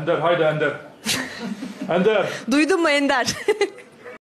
Ender haydi Ender. Ender. Duydun mu Ender?